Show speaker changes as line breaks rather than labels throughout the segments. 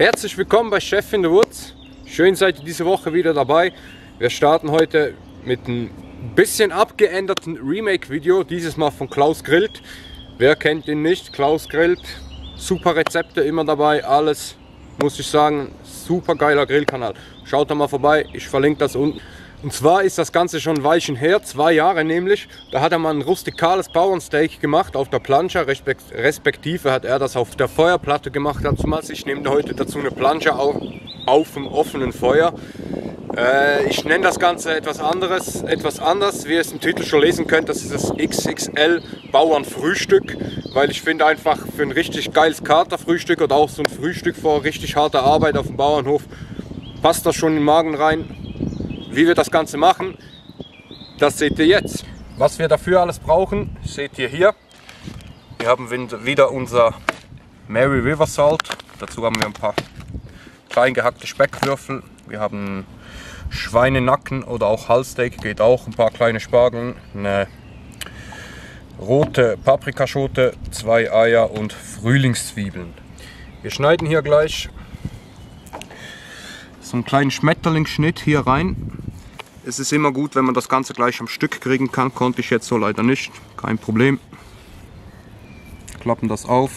Herzlich willkommen bei Chef in the Woods. Schön seid ihr diese Woche wieder dabei. Wir starten heute mit einem bisschen abgeänderten Remake-Video, dieses Mal von Klaus Grillt. Wer kennt ihn nicht? Klaus Grillt, super Rezepte immer dabei, alles muss ich sagen, super geiler Grillkanal. Schaut da mal vorbei, ich verlinke das unten. Und zwar ist das Ganze schon ein Weilchen her, zwei Jahre nämlich. Da hat er mal ein rustikales Bauernsteak gemacht auf der Plancha, respektive hat er das auf der Feuerplatte gemacht damals. Ich nehme heute dazu eine Plancha auf, auf dem offenen Feuer. Äh, ich nenne das Ganze etwas anderes, etwas anders, wie ihr es im Titel schon lesen könnt. Das ist das XXL Bauernfrühstück, weil ich finde einfach für ein richtig geiles Katerfrühstück oder auch so ein Frühstück vor richtig harter Arbeit auf dem Bauernhof passt das schon in den Magen rein. Wie wir das Ganze machen, das seht ihr jetzt. Was wir dafür alles brauchen, seht ihr hier. Wir haben wieder unser Mary River Salt. Dazu haben wir ein paar klein gehackte Speckwürfel. Wir haben Schweinenacken oder auch Halssteak, geht auch. Ein paar kleine Spargeln, eine rote Paprikaschote, zwei Eier und Frühlingszwiebeln. Wir schneiden hier gleich so einen kleinen Schmetterlingsschnitt hier rein. Es ist immer gut, wenn man das Ganze gleich am Stück kriegen kann. Konnte ich jetzt so leider nicht. Kein Problem. Klappen das auf.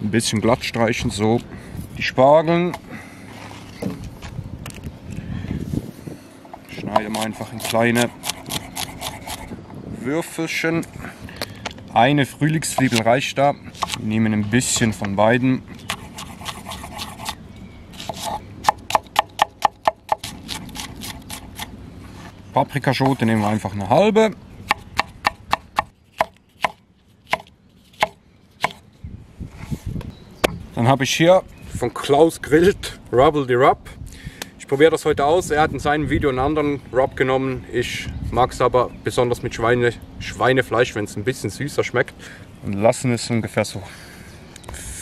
Ein bisschen glatt streichen, so. Die Spargeln schneiden wir einfach in kleine Würfelchen. Eine Frühlingszwiebel reicht da. Wir nehmen ein bisschen von beiden. Paprikaschote nehmen wir einfach eine halbe. Dann habe ich hier von Klaus Grillt Rubble the Rub. Ich probiere das heute aus. Er hat in seinem Video einen anderen Rub genommen. Ich mag es aber besonders mit Schweine, Schweinefleisch, wenn es ein bisschen süßer schmeckt. Und lassen es ungefähr so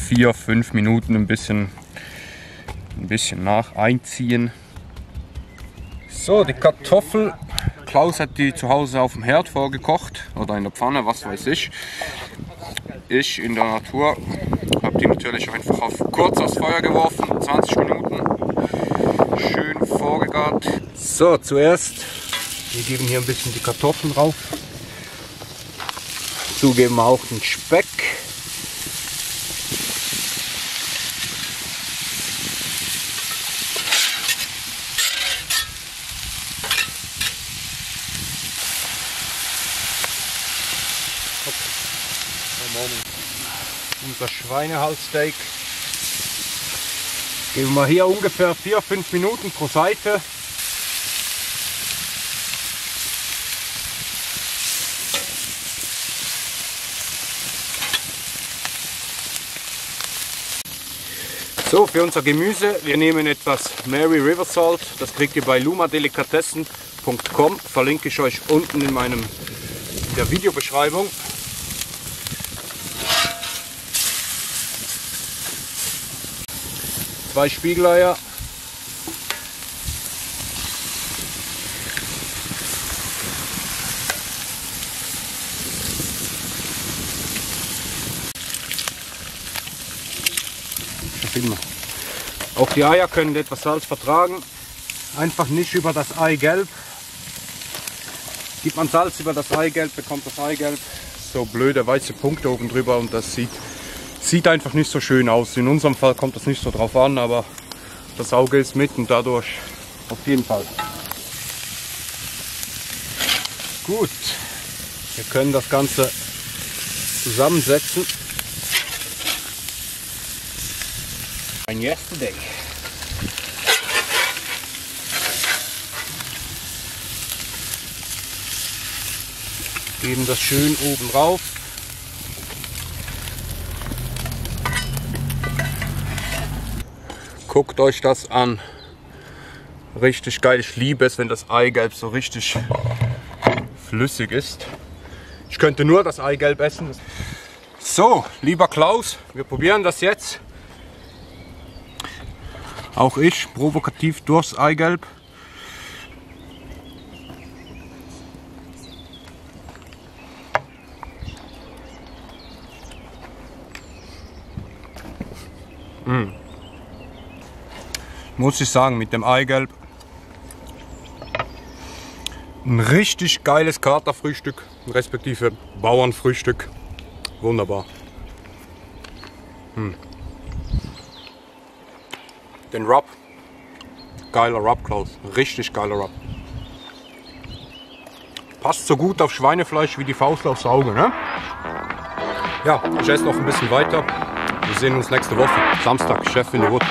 4-5 Minuten ein bisschen, ein bisschen nach einziehen. So, die Kartoffel. Klaus hat die zu Hause auf dem Herd vorgekocht oder in der Pfanne, was weiß ich. Ich in der Natur habe die natürlich einfach auf kurz aufs Feuer geworfen, 20 Minuten. Schön vorgegart. So, zuerst, wir geben hier ein bisschen die Kartoffeln drauf. Zugeben auch den Speck. Unser Schweinehalssteak. Geben wir hier ungefähr 4-5 Minuten pro Seite. So, für unser Gemüse, wir nehmen etwas Mary River Salt. Das kriegt ihr bei lumadelikatessen.com. Verlinke ich euch unten in meinem in der Videobeschreibung. Zwei Spiegeleier. Auch die Eier können etwas Salz vertragen. Einfach nicht über das Eigelb. Gibt man Salz über das Eigelb, bekommt das Eigelb so blöde weiße Punkte oben drüber und das sieht, sieht einfach nicht so schön aus. In unserem Fall kommt das nicht so drauf an, aber das Auge ist mit und dadurch auf jeden Fall. Gut, wir können das Ganze zusammensetzen. Ein Yesterday. Geben das schön oben drauf. Guckt euch das an. Richtig geil. Ich liebe es, wenn das Eigelb so richtig flüssig ist. Ich könnte nur das Eigelb essen. So, lieber Klaus, wir probieren das jetzt. Auch ich provokativ durchs Eigelb. Muss ich sagen, mit dem Eigelb. Ein richtig geiles Katerfrühstück, respektive Bauernfrühstück. Wunderbar. Hm. Den Rub. Geiler Rub, Klaus. Richtig geiler Rub. Passt so gut auf Schweinefleisch wie die Faust aufs Auge, ne? Ja, ich esse noch ein bisschen weiter. Wir sehen uns nächste Woche. Samstag, Chef in the Wood.